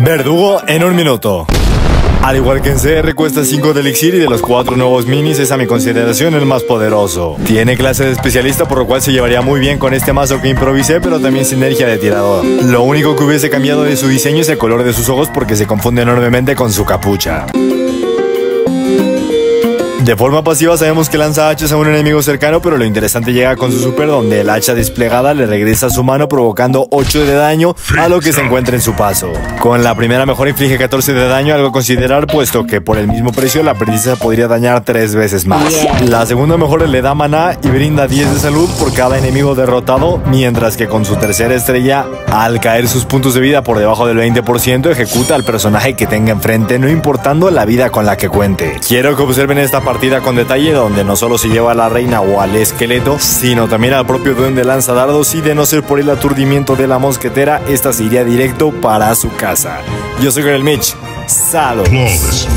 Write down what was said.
Verdugo en un minuto. Al igual que en CR cuesta 5 de elixir y de los 4 nuevos minis es a mi consideración el más poderoso. Tiene clase de especialista por lo cual se llevaría muy bien con este mazo que improvisé pero también sinergia de tirador. Lo único que hubiese cambiado de su diseño es el color de sus ojos porque se confunde enormemente con su capucha. De forma pasiva sabemos que lanza hachas a un enemigo cercano, pero lo interesante llega con su super donde el hacha desplegada le regresa a su mano provocando 8 de daño a lo que se encuentra en su paso. Con la primera mejor inflige 14 de daño, algo a considerar puesto que por el mismo precio la princesa podría dañar 3 veces más. La segunda mejor le da maná y brinda 10 de salud por cada enemigo derrotado, mientras que con su tercera estrella, al caer sus puntos de vida por debajo del 20%, ejecuta al personaje que tenga enfrente, no importando la vida con la que cuente. Quiero que observen esta partida con detalle donde no solo se lleva a la reina o al esqueleto, sino también al propio duende lanza dardos y de no ser por el aturdimiento de la mosquetera, esta se iría directo para su casa. Yo soy el Mitch. Saludos.